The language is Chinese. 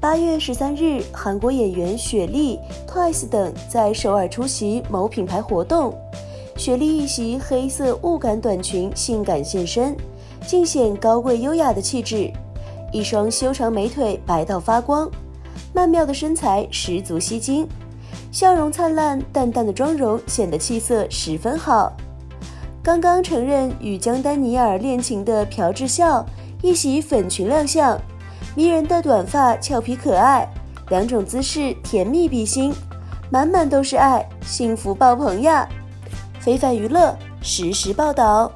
八月十三日，韩国演员雪莉、Twice 等在首尔出席某品牌活动。雪莉一袭黑色雾感短裙，性感现身，尽显高贵优雅的气质。一双修长美腿白到发光，曼妙的身材十足吸睛，笑容灿烂，淡淡的妆容显得气色十分好。刚刚承认与姜丹尼尔恋情的朴智孝，一袭粉裙亮相。迷人的短发，俏皮可爱，两种姿势甜蜜比心，满满都是爱，幸福爆棚呀！非凡娱乐实时报道。